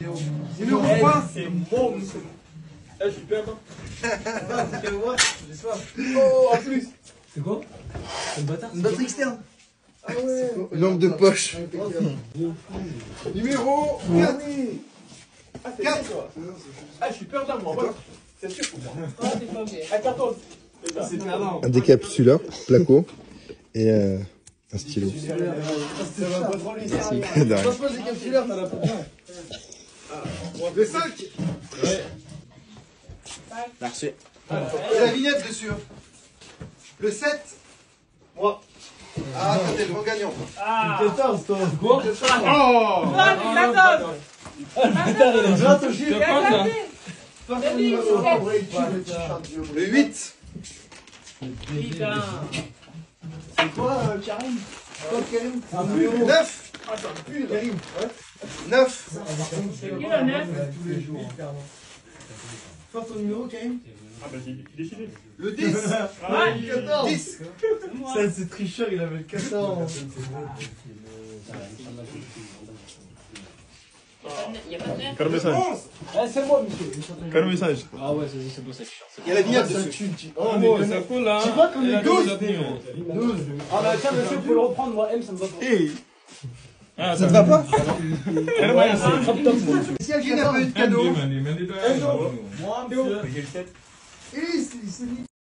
Numéro Eh, 3 C'est mon monsieur. Eh, je suis perdant. Oh, en plus C'est quoi? C'est le bâtard Une batterie externe Ah ouais Lampe de poche. Numéro 4 Ah, c'est 4 bien, toi. Ah, je suis perdant, moi. C'est sûr pour moi. Ah, 14. C'est perdant Un décapsuleur, placo et euh, un stylo. Ça va pas trop lui servir. Capsuleurs, besoin. Le 5 Merci. Et la vignette dessus. Le 7 Moi. Ah, t'es le grand gagnant. 14, toi. Quoi Oh Grâce au chiffre. Le 8 Putain. Quoi, euh, Karim. Quoi, Karim. Un numéro 9 Ah, ça pue. Karim. 9 Il a neuf. Tous les jours. Fort ton numéro, Karim Ah, bah, j'ai décidé. Le 10 Ah, 14 10 Ça, c'est tricheur, il avait le 14. Il y a pas de neuf. Quel message Eh, c'est moi, monsieur. Quel message Ah ouais, c'est c'est beau, c'est chiant. Il y a la vignette dessus. Oh, Ah, mais ça coule, hein. Tu vois est a 12 d'autres numéros. 12 Ah bah tiens, monsieur, faut le reprendre, moi, M, ça me va pas. Ah, Ça te va pas Ouais, c'est top top, moi, monsieur. Si elle vient un peu de cadeau. Moi, monsieur. J'ai le 7. Et il s'est il s'est niqué